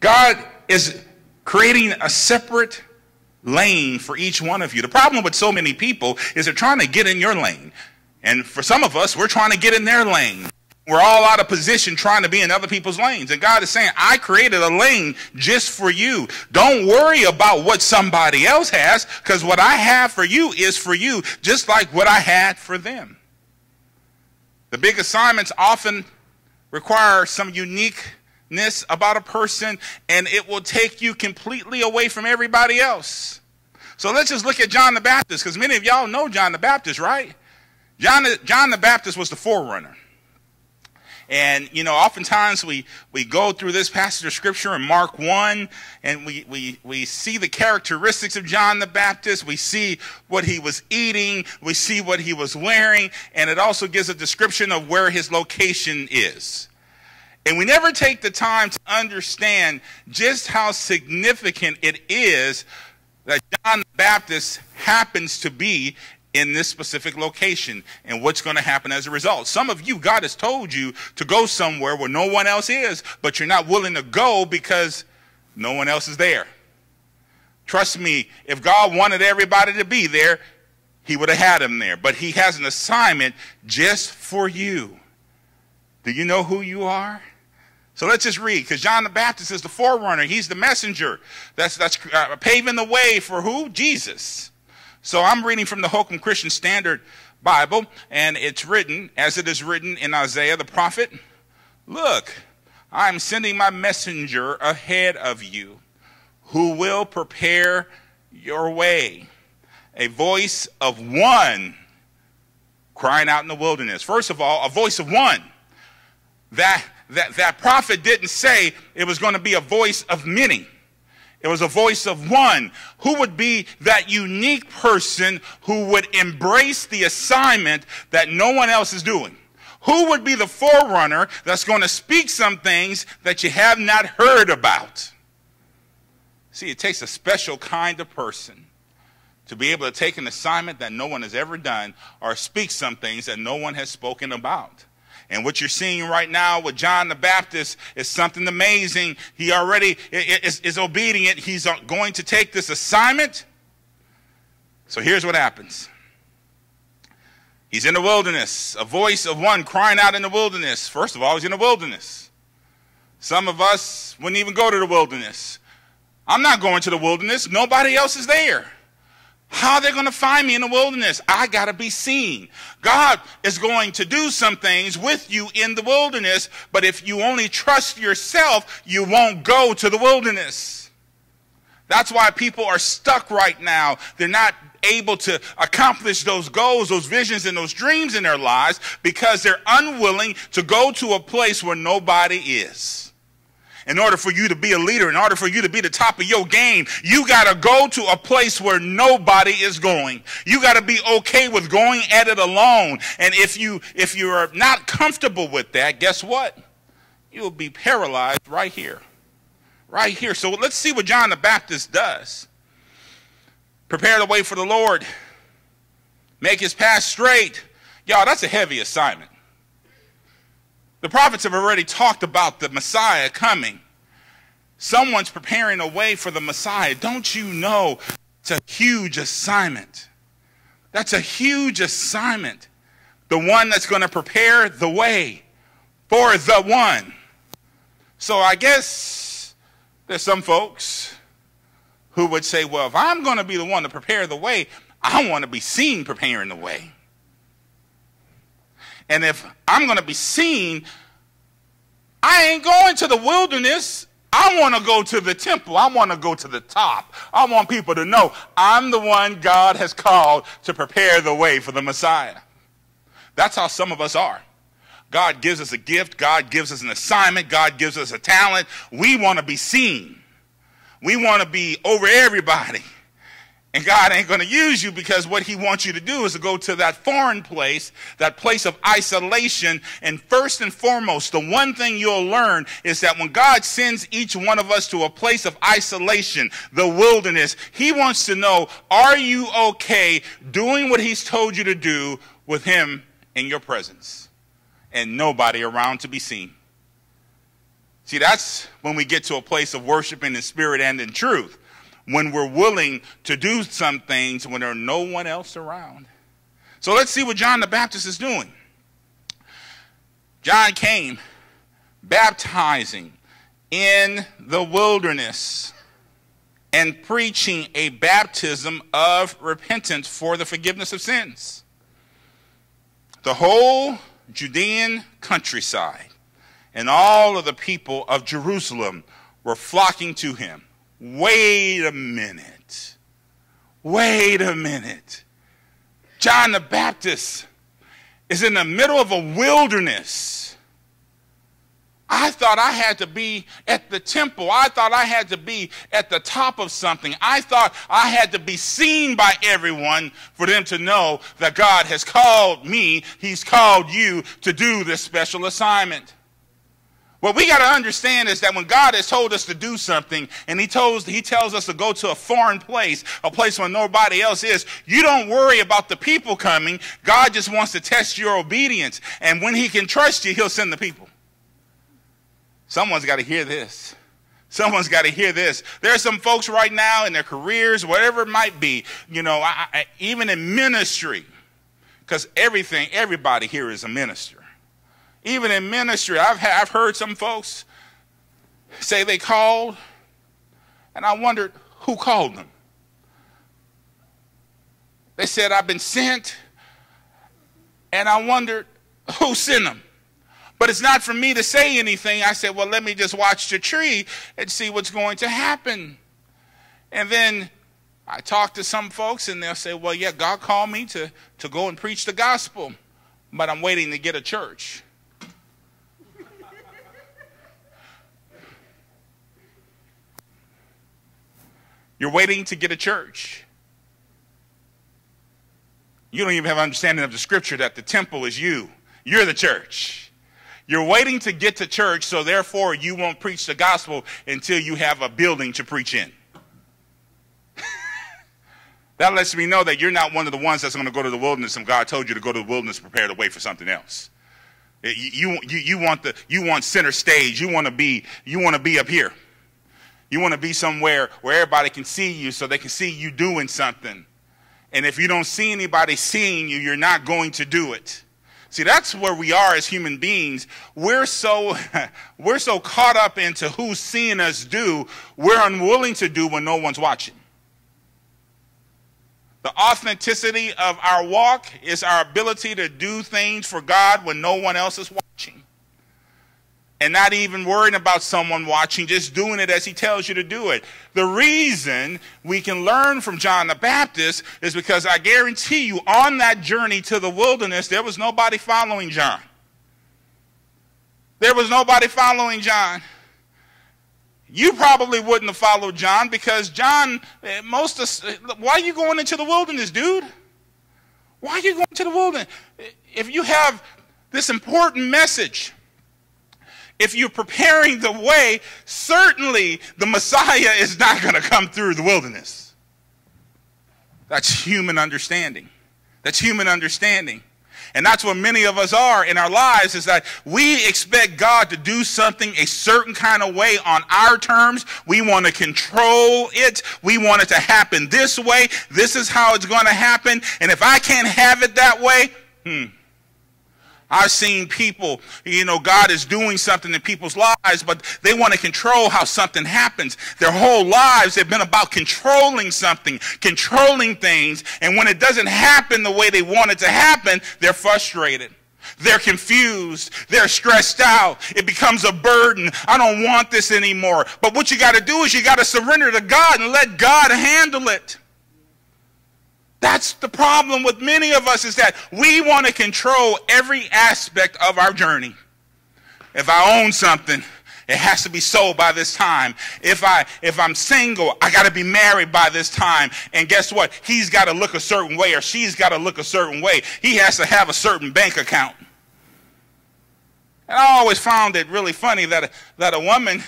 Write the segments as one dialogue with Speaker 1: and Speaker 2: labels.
Speaker 1: God is creating a separate lane for each one of you. The problem with so many people is they're trying to get in your lane. And for some of us, we're trying to get in their lane. We're all out of position trying to be in other people's lanes. And God is saying, I created a lane just for you. Don't worry about what somebody else has, because what I have for you is for you, just like what I had for them. The big assignments often require some uniqueness about a person, and it will take you completely away from everybody else. So let's just look at John the Baptist, because many of y'all know John the Baptist, right? John, John the Baptist was the forerunner. And, you know, oftentimes we, we go through this passage of scripture in Mark 1 and we, we, we see the characteristics of John the Baptist. We see what he was eating. We see what he was wearing. And it also gives a description of where his location is. And we never take the time to understand just how significant it is that John the Baptist happens to be in this specific location and what's going to happen as a result. Some of you, God has told you to go somewhere where no one else is, but you're not willing to go because no one else is there. Trust me, if God wanted everybody to be there, he would have had them there. But he has an assignment just for you. Do you know who you are? So let's just read, because John the Baptist is the forerunner. He's the messenger that's, that's uh, paving the way for who? Jesus. So I'm reading from the Holman Christian Standard Bible, and it's written, as it is written in Isaiah the prophet Look, I'm sending my messenger ahead of you who will prepare your way. A voice of one crying out in the wilderness. First of all, a voice of one. That, that, that prophet didn't say it was going to be a voice of many. It was a voice of one. Who would be that unique person who would embrace the assignment that no one else is doing? Who would be the forerunner that's going to speak some things that you have not heard about? See, it takes a special kind of person to be able to take an assignment that no one has ever done or speak some things that no one has spoken about. And what you're seeing right now with John the Baptist is something amazing. He already is, is obedient. He's uh, going to take this assignment. So here's what happens. He's in the wilderness, a voice of one crying out in the wilderness. First of all, he's in the wilderness. Some of us wouldn't even go to the wilderness. I'm not going to the wilderness. Nobody else is there. How are they going to find me in the wilderness? I got to be seen. God is going to do some things with you in the wilderness, but if you only trust yourself, you won't go to the wilderness. That's why people are stuck right now. They're not able to accomplish those goals, those visions, and those dreams in their lives because they're unwilling to go to a place where nobody is in order for you to be a leader, in order for you to be the top of your game, you got to go to a place where nobody is going. You got to be okay with going at it alone. And if you if you're not comfortable with that, guess what? You'll be paralyzed right here. Right here. So let's see what John the Baptist does. Prepare the way for the Lord. Make his path straight. Y'all, that's a heavy assignment. The prophets have already talked about the Messiah coming. Someone's preparing a way for the Messiah. Don't you know it's a huge assignment? That's a huge assignment. The one that's going to prepare the way for the one. So I guess there's some folks who would say, well, if I'm going to be the one to prepare the way, I want to be seen preparing the way. And if I'm going to be seen, I ain't going to the wilderness. I want to go to the temple. I want to go to the top. I want people to know I'm the one God has called to prepare the way for the Messiah. That's how some of us are. God gives us a gift. God gives us an assignment. God gives us a talent. We want to be seen. We want to be over everybody. And God ain't going to use you because what he wants you to do is to go to that foreign place, that place of isolation. And first and foremost, the one thing you'll learn is that when God sends each one of us to a place of isolation, the wilderness, he wants to know, are you okay doing what he's told you to do with him in your presence and nobody around to be seen? See, that's when we get to a place of worshiping in spirit and in truth. When we're willing to do some things when there's no one else around. So let's see what John the Baptist is doing. John came baptizing in the wilderness and preaching a baptism of repentance for the forgiveness of sins. The whole Judean countryside and all of the people of Jerusalem were flocking to him. Wait a minute. Wait a minute. John the Baptist is in the middle of a wilderness. I thought I had to be at the temple. I thought I had to be at the top of something. I thought I had to be seen by everyone for them to know that God has called me, He's called you to do this special assignment. What we got to understand is that when God has told us to do something and he, tells, he tells us to go to a foreign place, a place where nobody else is, you don't worry about the people coming. God just wants to test your obedience. And when he can trust you, he'll send the people. Someone's got to hear this. Someone's got to hear this. There are some folks right now in their careers, whatever it might be, you know, I, I, even in ministry, because everything, everybody here is a minister. Even in ministry, I've, I've heard some folks say they called, and I wondered who called them. They said, I've been sent, and I wondered who sent them. But it's not for me to say anything. I said, well, let me just watch the tree and see what's going to happen. And then I talk to some folks, and they'll say, well, yeah, God called me to, to go and preach the gospel, but I'm waiting to get a church. You're waiting to get a church. You don't even have understanding of the scripture that the temple is you. You're the church. You're waiting to get to church, so therefore you won't preach the gospel until you have a building to preach in. that lets me know that you're not one of the ones that's going to go to the wilderness and God told you to go to the wilderness prepare the way for something else. You, you, you, you want the you want center stage. You want to be you want to be up here. You want to be somewhere where everybody can see you so they can see you doing something. And if you don't see anybody seeing you, you're not going to do it. See, that's where we are as human beings. We're so, we're so caught up into who's seeing us do, we're unwilling to do when no one's watching. The authenticity of our walk is our ability to do things for God when no one else is watching and not even worrying about someone watching, just doing it as he tells you to do it. The reason we can learn from John the Baptist is because I guarantee you, on that journey to the wilderness, there was nobody following John. There was nobody following John. You probably wouldn't have followed John because John, eh, most of, why are you going into the wilderness, dude? Why are you going to the wilderness? If you have this important message, if you're preparing the way, certainly the Messiah is not going to come through the wilderness. That's human understanding. That's human understanding. And that's what many of us are in our lives is that we expect God to do something a certain kind of way on our terms. We want to control it. We want it to happen this way. This is how it's going to happen. And if I can't have it that way, hmm, I've seen people, you know, God is doing something in people's lives, but they want to control how something happens. Their whole lives have been about controlling something, controlling things, and when it doesn't happen the way they want it to happen, they're frustrated. They're confused. They're stressed out. It becomes a burden. I don't want this anymore. But what you got to do is you got to surrender to God and let God handle it. That's the problem with many of us is that we want to control every aspect of our journey. If I own something, it has to be sold by this time. If I if I'm single, I got to be married by this time. And guess what? He's got to look a certain way or she's got to look a certain way. He has to have a certain bank account. And I always found it really funny that a, that a woman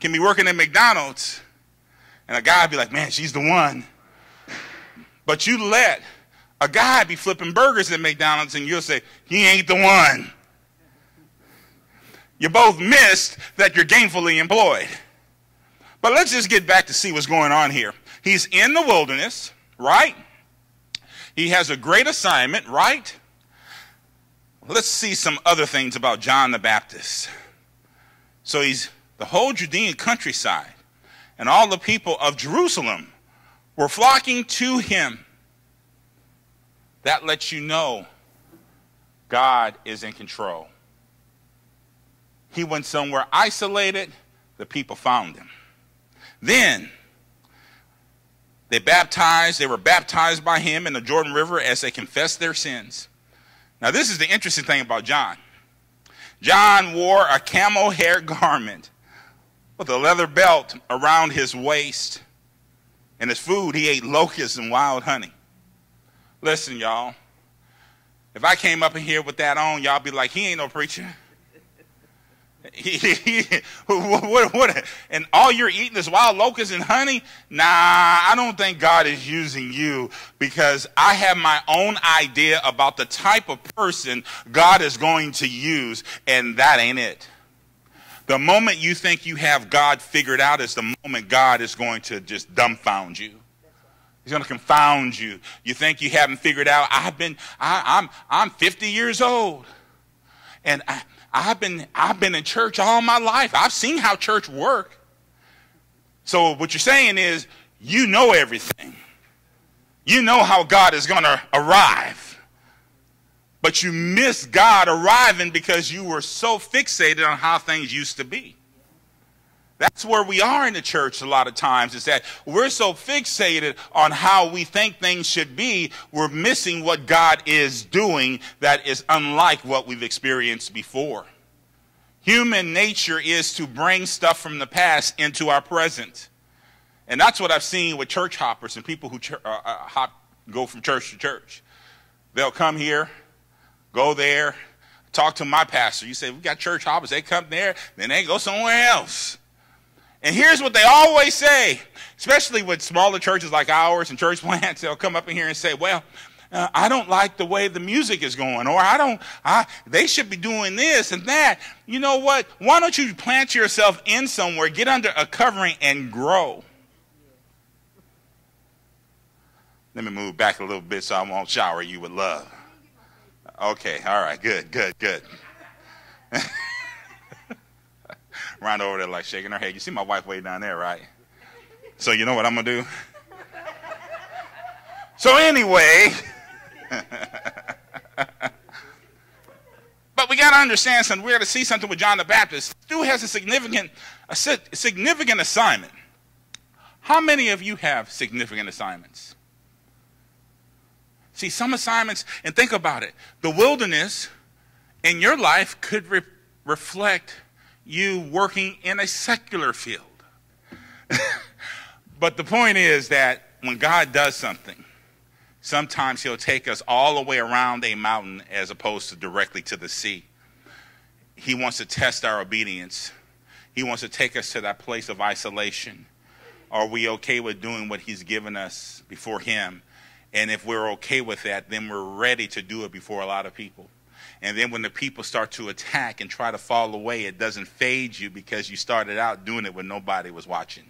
Speaker 1: can be working at McDonald's and a guy be like, "Man, she's the one." But you let a guy be flipping burgers at McDonald's and you'll say, he ain't the one. You both missed that you're gainfully employed. But let's just get back to see what's going on here. He's in the wilderness, right? He has a great assignment, right? Let's see some other things about John the Baptist. So he's the whole Judean countryside and all the people of Jerusalem were flocking to him. That lets you know God is in control. He went somewhere isolated, the people found him. Then they baptized, they were baptized by him in the Jordan River as they confessed their sins. Now, this is the interesting thing about John. John wore a camel hair garment with a leather belt around his waist. And his food, he ate locusts and wild honey. Listen, y'all. If I came up in here with that on, y'all be like, he ain't no preacher. what, what, and all you're eating is wild locusts and honey? Nah, I don't think God is using you because I have my own idea about the type of person God is going to use, and that ain't it. The moment you think you have God figured out is the moment God is going to just dumbfound you. He's going to confound you. You think you haven't figured out. I've been, I, I'm, I'm 50 years old, and I, I've been, I've been in church all my life. I've seen how church work. So what you're saying is you know everything. You know how God is going to arrive. But you miss God arriving because you were so fixated on how things used to be. That's where we are in the church a lot of times is that we're so fixated on how we think things should be, we're missing what God is doing that is unlike what we've experienced before. Human nature is to bring stuff from the past into our present. And that's what I've seen with church hoppers and people who uh, uh, hop, go from church to church. They'll come here, go there, talk to my pastor. You say, we got church hoppers. They come there, then they go somewhere else. And here's what they always say, especially with smaller churches like ours and church plants. They'll come up in here and say, well, uh, I don't like the way the music is going, or I don't, I, they should be doing this and that. You know what? Why don't you plant yourself in somewhere, get under a covering, and grow? Let me move back a little bit so I won't shower you with love. Okay, all right, good, good, good. Round over there like shaking her head. You see my wife way down there, right? So you know what I'm gonna do? So anyway, but we got to understand something. We got to see something with John the Baptist. Stu has a significant, a significant assignment. How many of you have significant assignments? See, some assignments, and think about it. The wilderness in your life could re reflect you working in a secular field. but the point is that when God does something, sometimes he'll take us all the way around a mountain as opposed to directly to the sea. He wants to test our obedience. He wants to take us to that place of isolation. Are we okay with doing what he's given us before him? And if we're okay with that, then we're ready to do it before a lot of people. And then when the people start to attack and try to fall away, it doesn't fade you because you started out doing it when nobody was watching.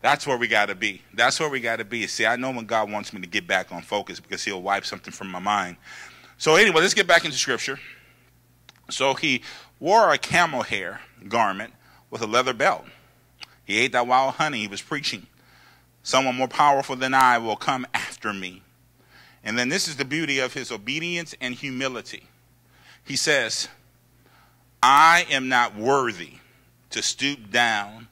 Speaker 1: That's where we got to be. That's where we got to be. See, I know when God wants me to get back on focus because he'll wipe something from my mind. So anyway, let's get back into scripture. So he wore a camel hair garment with a leather belt. He ate that wild honey. He was preaching. Someone more powerful than I will come after me. And then this is the beauty of his obedience and humility. He says, I am not worthy to stoop down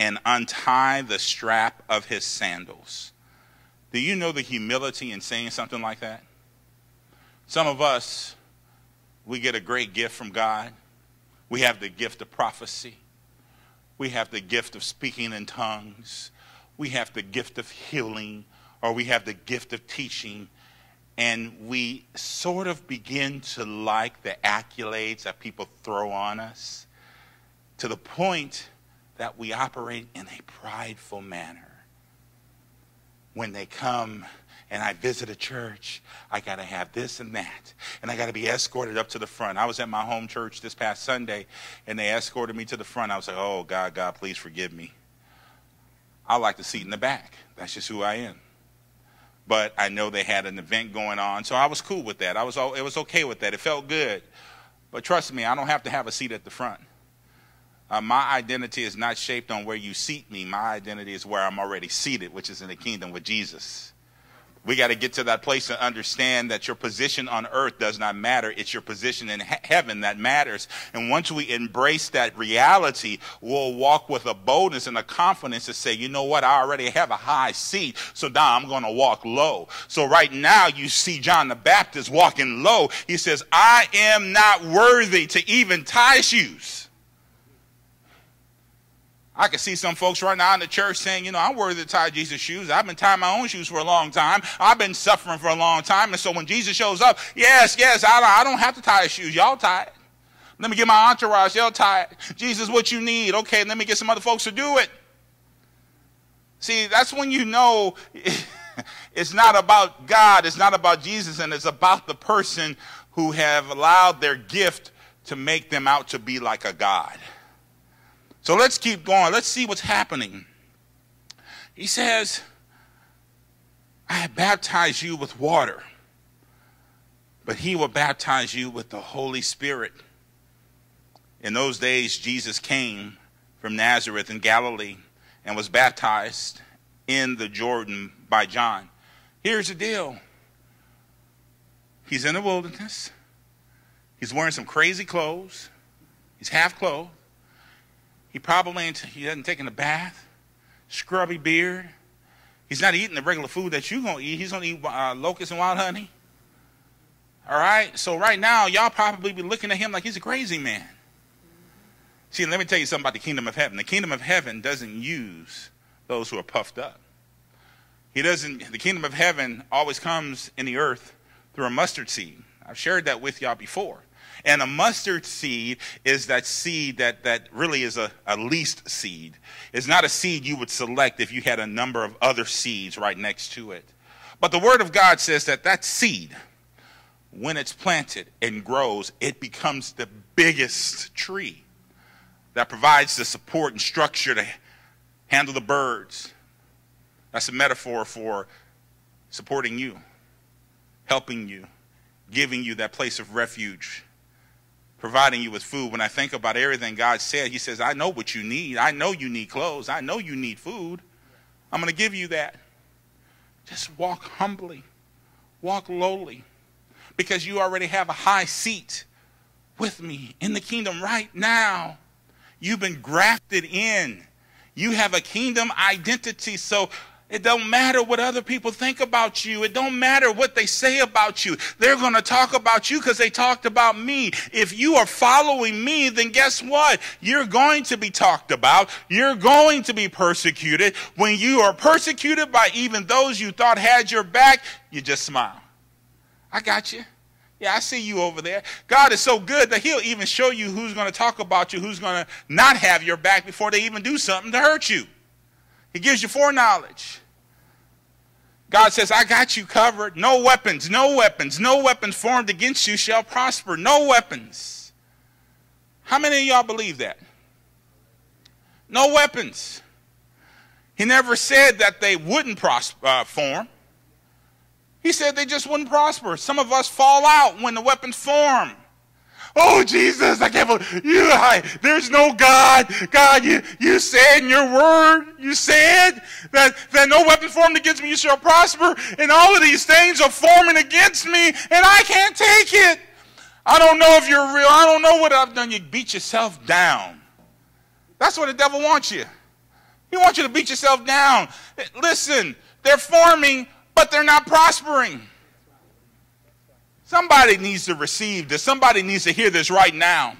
Speaker 1: and untie the strap of his sandals. Do you know the humility in saying something like that? Some of us, we get a great gift from God. We have the gift of prophecy. We have the gift of speaking in tongues. We have the gift of healing, or we have the gift of teaching and we sort of begin to like the accolades that people throw on us to the point that we operate in a prideful manner. when they come and I visit a church, I got to have this and that. And I got to be escorted up to the front. I was at my home church this past Sunday, and they escorted me to the front. I was like, oh, God, God, please forgive me. I like the seat in the back. That's just who I am. But I know they had an event going on, so I was cool with that. I was, it was okay with that. It felt good. But trust me, I don't have to have a seat at the front. Uh, my identity is not shaped on where you seat me. My identity is where I'm already seated, which is in the kingdom with Jesus. We got to get to that place and understand that your position on earth does not matter. It's your position in he- heaven that matters. And once we embrace that reality, we'll walk with a boldness and a confidence to say, you know what? I already have a high seat. So now I'm going to walk low. So right now you see John the Baptist walking low. He says, I am not worthy to even tie shoes. I can see some folks right now in the church saying, you know, I'm worthy to tie Jesus' shoes. I've been tying my own shoes for a long time. I've been suffering for a long time. And so when Jesus shows up, yes, yes, I don't, I don't have to tie his shoes. Y'all tie it. Let me get my entourage. They'll tie it. Jesus, what you need. Okay, let me get some other folks to do it. See, that's when you know it's not about God, it's not about Jesus, and it's about the person who have allowed their gift to make them out to be like a God. So let's keep going. Let's see what's happening. He says, I have baptized you with water, but he will baptize you with the Holy Spirit. In those days, Jesus came from Nazareth in Galilee and was baptized in the Jordan by John. Here's the deal he's in the wilderness, he's wearing some crazy clothes, he's half clothed. He probably ain't, he hasn't taken a bath, scrubby beard. He's not eating the regular food that you're going to eat. He's going to eat uh, locusts and wild honey. All right? So right now, y'all probably be looking at him like he's a crazy man. See, let me tell you something about the kingdom of heaven. The kingdom of heaven doesn't use those who are puffed up. He doesn't, the kingdom of heaven always comes in the earth through a mustard seed. I've shared that with y'all before. And a mustard seed is that seed that, that really is a, a least seed. It's not a seed you would select if you had a number of other seeds right next to it. But the Word of God says that that seed, when it's planted and grows, it becomes the biggest tree that provides the support and structure to handle the birds. That's a metaphor for supporting you, helping you, giving you that place of refuge providing you with food. When I think about everything God said, He says, I know what you need. I know you need clothes. I know you need food. I'm going to give you that. Just walk humbly, walk lowly, because you already have a high seat with me in the kingdom right now. You've been grafted in. You have a kingdom identity. So it don't matter what other people think about you. It don't matter what they say about you. They're going to talk about you because they talked about me. If you are following me, then guess what? You're going to be talked about. You're going to be persecuted. When you are persecuted by even those you thought had your back, you just smile. I got you. Yeah, I see you over there. God is so good that he'll even show you who's going to talk about you, who's going to not have your back before they even do something to hurt you. He gives you foreknowledge. God says, I got you covered. No weapons, no weapons, no weapons formed against you shall prosper. No weapons. How many of y'all believe that? No weapons. He never said that they wouldn't prosper, uh, form. He said they just wouldn't prosper. Some of us fall out when the weapons form. Oh, Jesus, I can't believe you. I, there's no God. God, you, you said in your word, you said that, that no weapon formed against me you shall prosper, and all of these things are forming against me, and I can't take it. I don't know if you're real. I don't know what I've done. You beat yourself down. That's what the devil wants you. He wants you to beat yourself down. Listen, they're forming, but they're not prospering. Somebody needs to receive this. Somebody needs to hear this right now.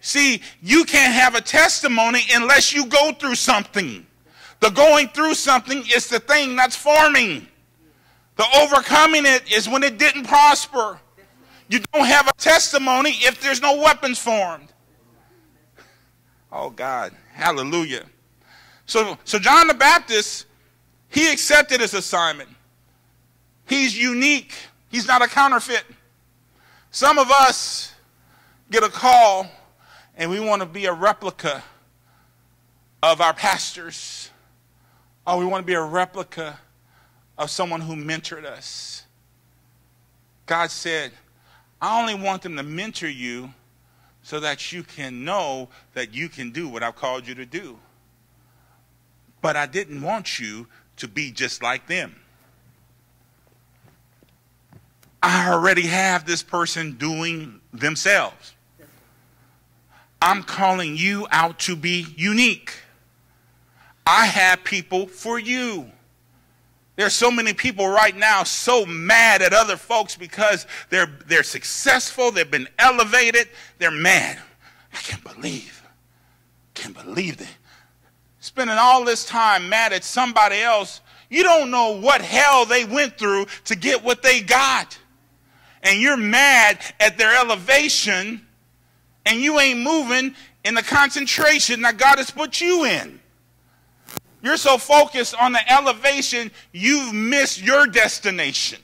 Speaker 1: See, you can't have a testimony unless you go through something. The going through something is the thing that's forming. The overcoming it is when it didn't prosper. You don't have a testimony if there's no weapons formed. Oh God, hallelujah. So, so John the Baptist He accepted his assignment. He's unique. He's not a counterfeit. Some of us get a call and we want to be a replica of our pastors. Or we want to be a replica of someone who mentored us. God said, I only want them to mentor you so that you can know that you can do what I've called you to do. But I didn't want you to be just like them. I already have this person doing themselves. I'm calling you out to be unique. I have people for you. There's so many people right now so mad at other folks because they're, they're successful, they've been elevated, they're mad. I can't believe, can't believe it. Spending all this time mad at somebody else, you don't know what hell they went through to get what they got. And you're mad at their elevation, and you ain't moving in the concentration that God has put you in. You're so focused on the elevation, you've missed your destination.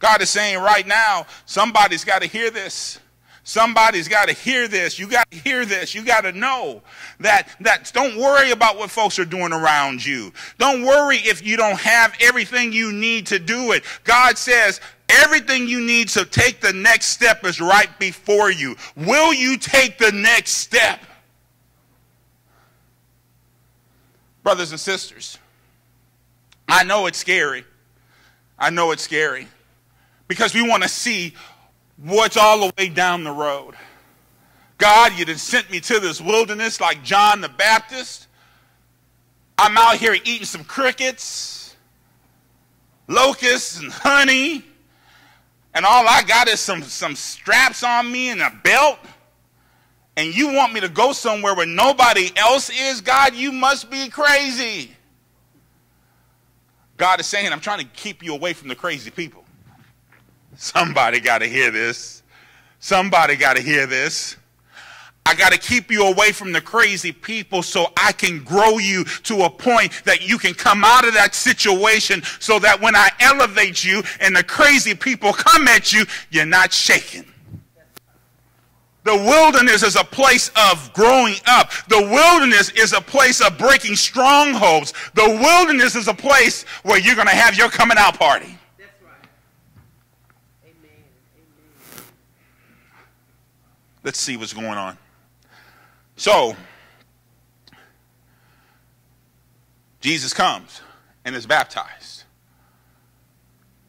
Speaker 1: God is saying right now, somebody's got to hear this. Somebody's got to hear this. You got to hear this. You got to know that, that don't worry about what folks are doing around you. Don't worry if you don't have everything you need to do it. God says, everything you need to take the next step is right before you. Will you take the next step? Brothers and sisters, I know it's scary. I know it's scary because we want to see what's all the way down the road. God, you didn't sent me to this wilderness like John the Baptist. I'm out here eating some crickets, locusts, and honey, and all I got is some, some straps on me and a belt and you want me to go somewhere where nobody else is, God, you must be crazy. God is saying, I'm trying to keep you away from the crazy people. Somebody got to hear this. Somebody got to hear this. I got to keep you away from the crazy people so I can grow you to a point that you can come out of that situation so that when I elevate you and the crazy people come at you, you're not shaken. The wilderness is a place of growing up. The wilderness is a place of breaking strongholds. The wilderness is a place where you're going to have your coming out party. That's right. Amen. Amen. Let's see what's going on. So, Jesus comes and is baptized.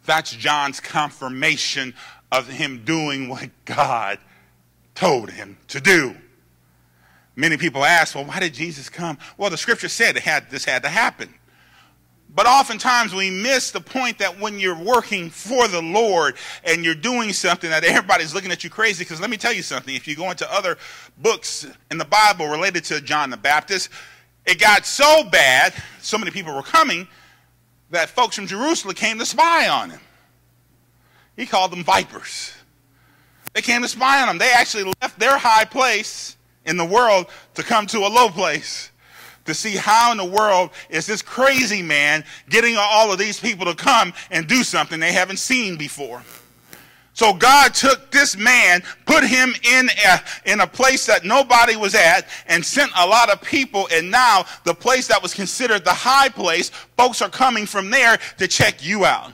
Speaker 1: That's John's confirmation of him doing what God told him to do. Many people ask, well, why did Jesus come? Well, the scripture said it had, this had to happen. But oftentimes we miss the point that when you're working for the Lord and you're doing something that everybody's looking at you crazy, because let me tell you something, if you go into other books in the Bible related to John the Baptist, it got so bad, so many people were coming, that folks from Jerusalem came to spy on him. He called them vipers. They came to spy on him. They actually left their high place in the world to come to a low place to see how in the world is this crazy man getting all of these people to come and do something they haven't seen before. So God took this man, put him in a, in a place that nobody was at, and sent a lot of people. And now the place that was considered the high place, folks are coming from there to check you out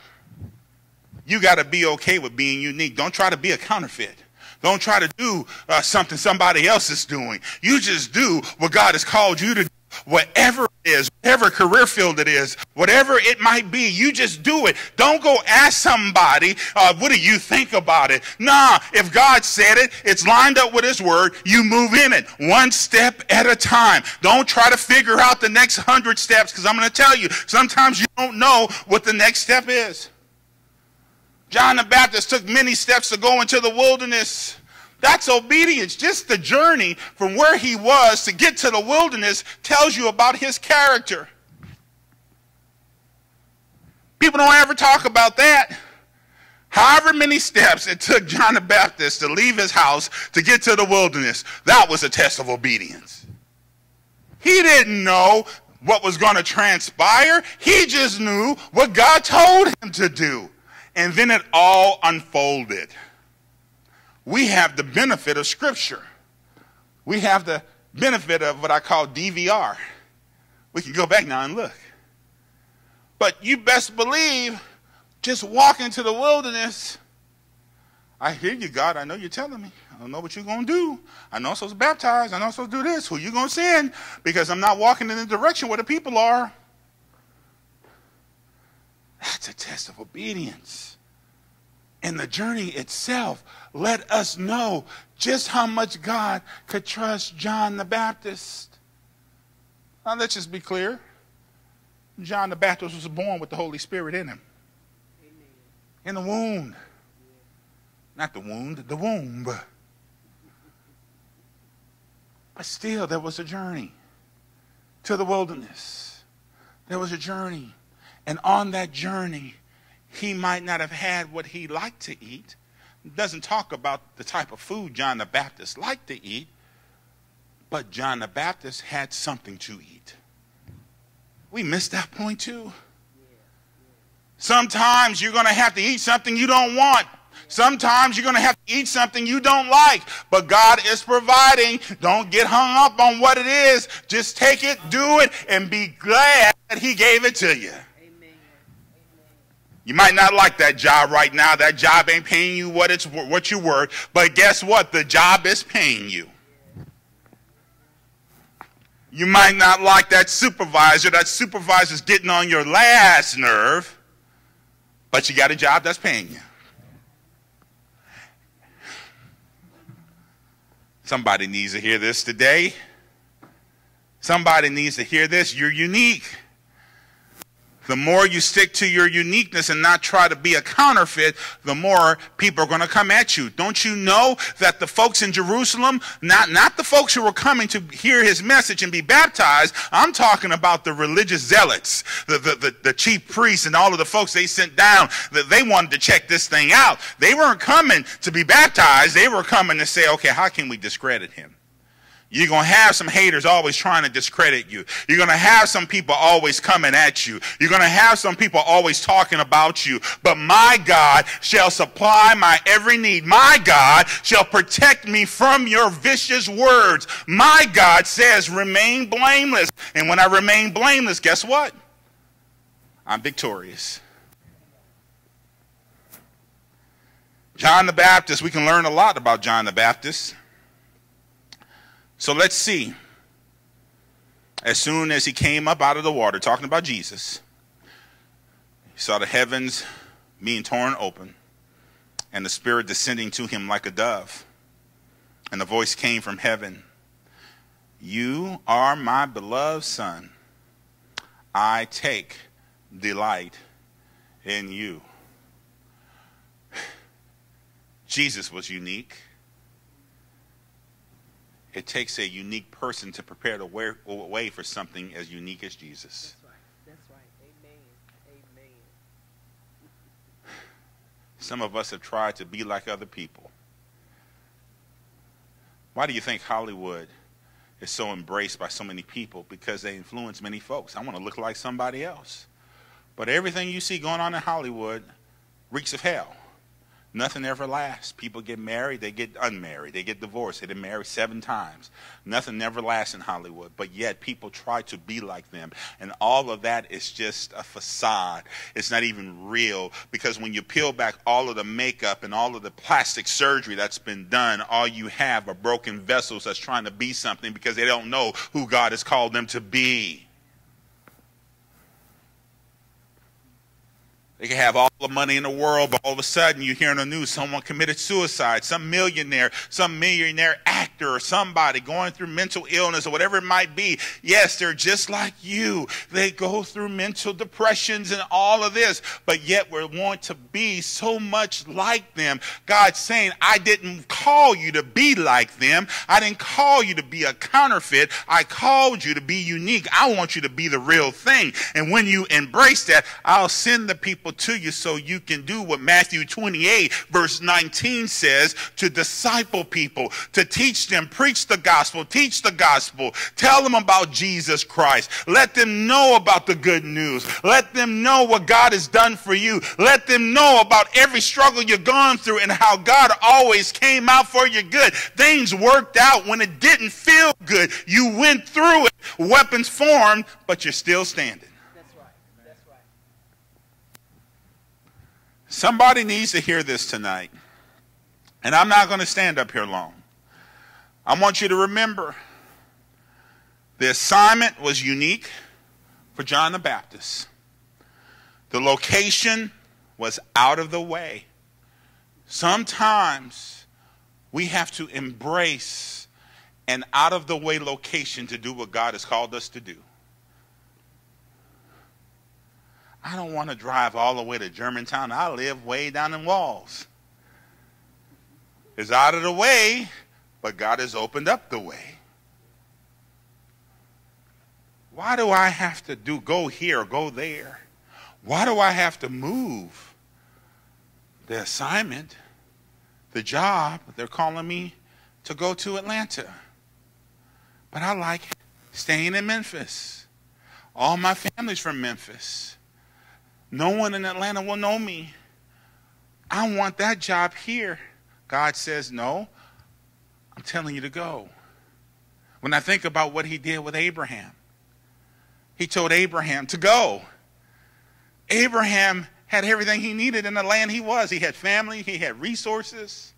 Speaker 1: you got to be okay with being unique. Don't try to be a counterfeit. Don't try to do uh, something somebody else is doing. You just do what God has called you to do. Whatever it is, whatever career field it is, whatever it might be, you just do it. Don't go ask somebody, uh, what do you think about it? Nah, if God said it, it's lined up with His Word, you move in it one step at a time. Don't try to figure out the next hundred steps because I'm going to tell you, sometimes you don't know what the next step is. John the Baptist took many steps to go into the wilderness. That's obedience. Just the journey from where he was to get to the wilderness tells you about his character. People don't ever talk about that. However many steps it took John the Baptist to leave his house to get to the wilderness, that was a test of obedience. He didn't know what was going to transpire. He just knew what God told him to do. And then it all unfolded. We have the benefit of Scripture. We have the benefit of what I call DVR. We can go back now and look. But you best believe just walk into the wilderness. I hear you, God. I know you're telling me. I don't know what you're going to do. I know I'm supposed to baptize. I know I'm supposed to do this. Who you going to send? Because I'm not walking in the direction where the people are. That's a test of obedience. And the journey itself let us know just how much God could trust John the Baptist. Now, let's just be clear. John the Baptist was born with the Holy Spirit in him. Amen. In the womb. Not the wound, the womb. But still, there was a journey to the wilderness. There was a journey. And on that journey, he might not have had what he liked to eat. Doesn't talk about the type of food John the Baptist liked to eat, but John the Baptist had something to eat. We missed that point too. Sometimes you're going to have to eat something you don't want. Sometimes you're going to have to eat something you don't like, but God is providing. Don't get hung up on what it is. Just take it, do it, and be glad that He gave it to you. You might not like that job right now. That job ain't paying you what it's what you're worth, but guess what? The job is paying you. You might not like that supervisor. That supervisor's getting on your last nerve, but you got a job that's paying you. Somebody needs to hear this today. Somebody needs to hear this. You're unique. The more you stick to your uniqueness and not try to be a counterfeit, the more people are going to come at you. Don't you know that the folks in Jerusalem, not, not the folks who were coming to hear his message and be baptized, I'm talking about the religious zealots, the, the, the, the chief priests and all of the folks they sent down, that they wanted to check this thing out. They weren't coming to be baptized. They were coming to say, okay, how can we discredit him? You're going to have some haters always trying to discredit you. You're going to have some people always coming at you. You're going to have some people always talking about you. But my God shall supply my every need. My God shall protect me from your vicious words. My God says, remain blameless. And when I remain blameless, guess what? I'm victorious. John the Baptist, we can learn a lot about John the Baptist. So let's see. As soon as he came up out of the water, talking about Jesus, he saw the heavens being torn open and the Spirit descending to him like a dove. And the voice came from heaven You are my beloved Son. I take delight in you. Jesus was unique. It takes a unique person to prepare the way, way for something as unique as Jesus.
Speaker 2: That's right. That's right. Amen. Amen.
Speaker 1: Some of us have tried to be like other people. Why do you think Hollywood is so embraced by so many people? Because they influence many folks. I want to look like somebody else. But everything you see going on in Hollywood reeks of hell. Nothing ever lasts. People get married, they get unmarried, they get divorced, they've been married seven times. Nothing never lasts in Hollywood, but yet people try to be like them. And all of that is just a facade. It's not even real because when you peel back all of the makeup and all of the plastic surgery that's been done, all you have are broken vessels that's trying to be something because they don't know who God has called them to be. They can have all the money in the world, but all of a sudden you hear in the news someone committed suicide, some millionaire, some millionaire actor, or somebody going through mental illness or whatever it might be. Yes, they're just like you. They go through mental depressions and all of this, but yet we want to be so much like them. God's saying, I didn't call you to be like them. I didn't call you to be a counterfeit. I called you to be unique. I want you to be the real thing. And when you embrace that, I'll send the people people to you so so you can do what Matthew 28, verse 19 says to disciple people, to teach them, preach the gospel, teach the gospel, tell them about Jesus Christ. Let them know about the good news. Let them know what God has done for you. Let them know about every struggle you've gone through and how God always came out for your good. Things worked out when it didn't feel good. You went through it, weapons formed, but you're still standing.
Speaker 2: That's right. That's right.
Speaker 1: Somebody needs to hear this tonight. And I'm not going to stand up here long. I want you to remember the assignment was unique for John the Baptist. The location was out of the way. Sometimes we have to embrace an out of the way location to do what God has called us to do. I don't want to drive all the way to Germantown. I live way down in Walls. It's out of the way, but God has opened up the way. Why do I have to do go here, go there? Why do I have to move the assignment, the job? They're calling me to go to Atlanta. But I like staying in Memphis. All my family's from Memphis. No one in Atlanta will know me. I want that job here. God says, No, I'm telling you to go. When I think about what he did with Abraham, he told Abraham to go. Abraham had everything he needed in the land he was. He had family, he had resources.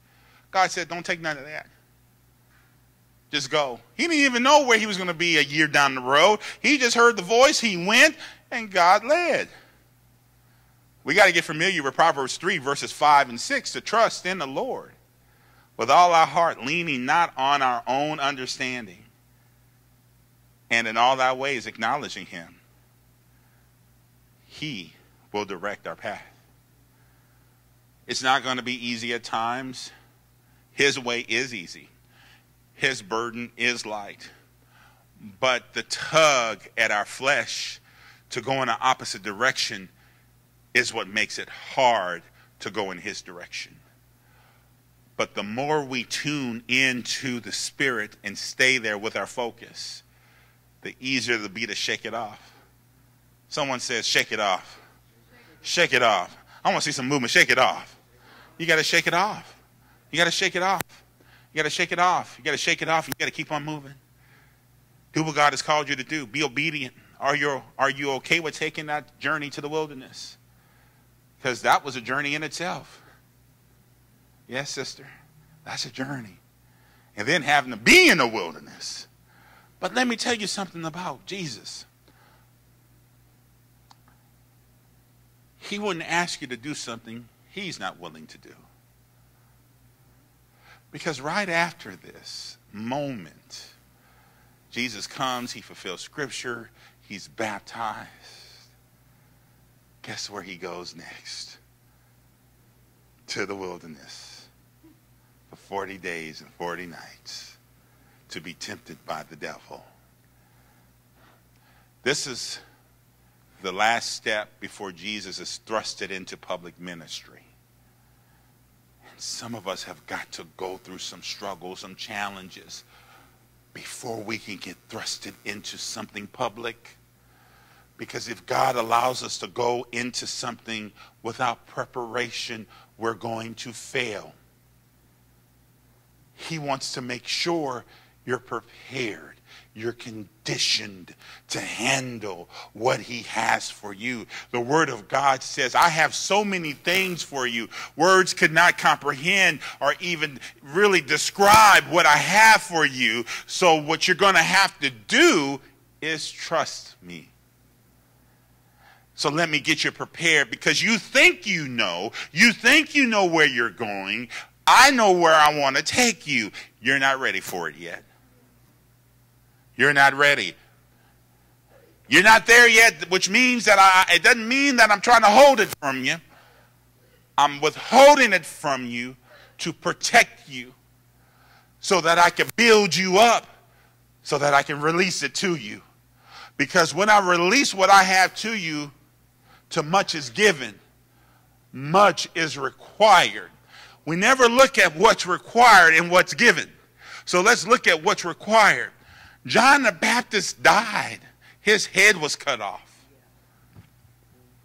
Speaker 1: God said, Don't take none of that. Just go. He didn't even know where he was going to be a year down the road. He just heard the voice, he went, and God led. We got to get familiar with Proverbs 3, verses 5 and 6 to trust in the Lord with all our heart, leaning not on our own understanding, and in all our ways acknowledging Him. He will direct our path. It's not going to be easy at times. His way is easy, His burden is light. But the tug at our flesh to go in an opposite direction is what makes it hard to go in His direction. But the more we tune into the Spirit and stay there with our focus, the easier it'll be to shake it off. Someone says, shake it off. Shake it off. I want to see some movement. Shake it off. You got to shake it off. You got to shake it off. You got to shake it off. You got to shake it off. You got to keep on moving. Do what God has called you to do. Be obedient. Are you, are you okay with taking that journey to the wilderness? Because that was a journey in itself. Yes, sister. That's a journey. And then having to be in the wilderness. But let me tell you something about Jesus. He wouldn't ask you to do something he's not willing to do. Because right after this moment, Jesus comes, he fulfills scripture, he's baptized. Guess where he goes next? To the wilderness for 40 days and 40 nights to be tempted by the devil. This is the last step before Jesus is thrusted into public ministry. And some of us have got to go through some struggles, some challenges before we can get thrusted into something public. Because if God allows us to go into something without preparation, we're going to fail. He wants to make sure you're prepared. You're conditioned to handle what he has for you. The word of God says, I have so many things for you. Words could not comprehend or even really describe what I have for you. So what you're going to have to do is trust me. So let me get you prepared because you think you know. You think you know where you're going. I know where I want to take you. You're not ready for it yet. You're not ready. You're not there yet, which means that I, it doesn't mean that I'm trying to hold it from you. I'm withholding it from you to protect you so that I can build you up, so that I can release it to you. Because when I release what I have to you, to much is given, much is required. We never look at what's required and what's given. So let's look at what's required. John the Baptist died, his head was cut off.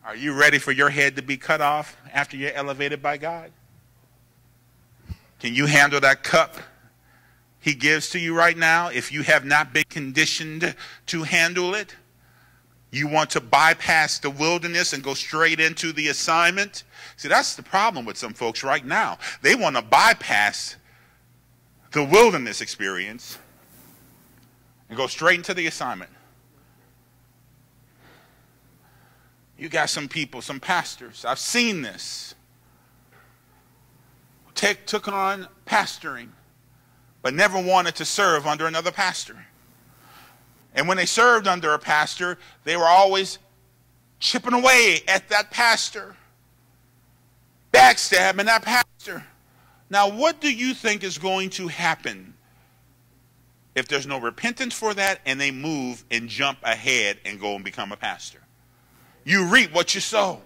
Speaker 1: Are you ready for your head to be cut off after you're elevated by God? Can you handle that cup he gives to you right now if you have not been conditioned to handle it? You want to bypass the wilderness and go straight into the assignment? See, that's the problem with some folks right now. They want to bypass the wilderness experience and go straight into the assignment. You got some people, some pastors, I've seen this, take, took on pastoring, but never wanted to serve under another pastor. And when they served under a pastor, they were always chipping away at that pastor, backstabbing that pastor. Now, what do you think is going to happen if there's no repentance for that and they move and jump ahead and go and become a pastor? You reap what you sow.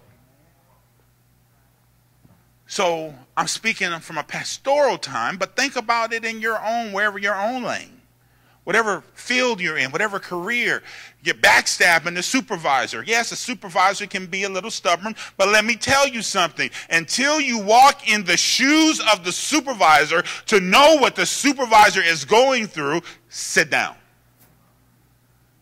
Speaker 1: So I'm speaking from a pastoral time, but think about it in your own, wherever your own lane. Whatever field you're in, whatever career, you're backstabbing the supervisor. Yes, a supervisor can be a little stubborn, but let me tell you something. Until you walk in the shoes of the supervisor to know what the supervisor is going through, sit down.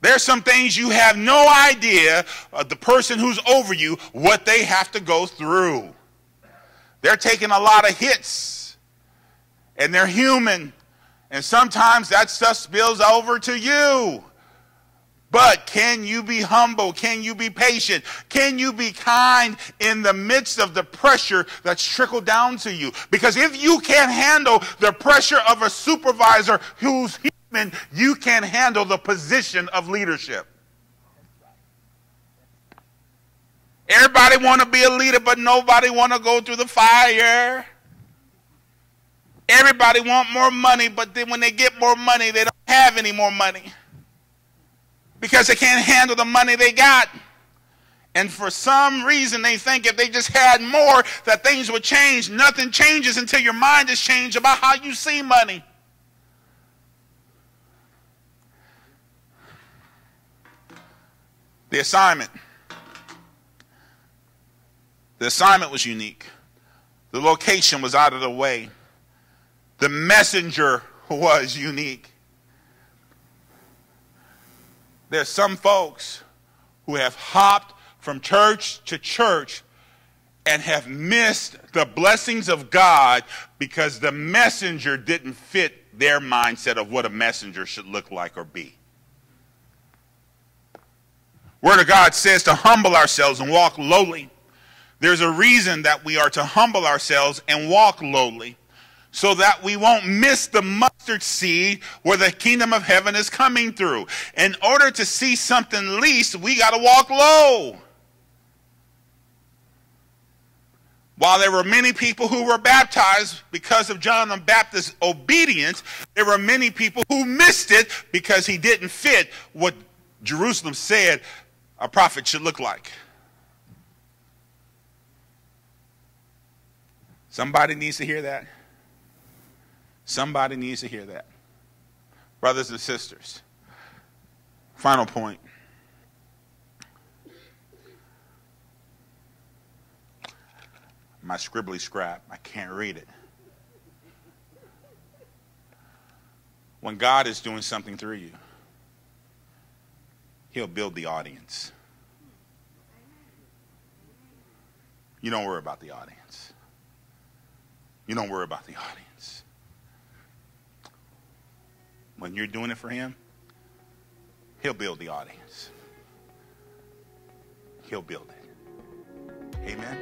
Speaker 1: There's some things you have no idea of the person who's over you, what they have to go through. They're taking a lot of hits, and they're human. And sometimes that stuff spills over to you. But can you be humble? Can you be patient? Can you be kind in the midst of the pressure that's trickled down to you? Because if you can't handle the pressure of a supervisor who's human, you can't handle the position of leadership. Everybody want to be a leader, but nobody want to go through the fire. Everybody want more money, but then when they get more money, they don't have any more money. Because they can't handle the money they got. And for some reason, they think if they just had more, that things would change. Nothing changes until your mind is changed about how you see money. The assignment. The assignment was unique. The location was out of the way. The messenger was unique. There's some folks who have hopped from church to church and have missed the blessings of God because the messenger didn't fit their mindset of what a messenger should look like or be. Word of God says to humble ourselves and walk lowly. There's a reason that we are to humble ourselves and walk lowly so that we won't miss the mustard seed where the kingdom of heaven is coming through. In order to see something least, we got to walk low. While there were many people who were baptized because of John the Baptist's obedience, there were many people who missed it because he didn't fit what Jerusalem said a prophet should look like. Somebody needs to hear that. Somebody needs to hear that. Brothers and sisters, final point. My scribbly scrap, I can't read it. When God is doing something through you, He'll build the audience. You don't worry about the audience. You don't worry about the audience. When you're doing it for Him, He'll build the audience. He'll build it. Amen.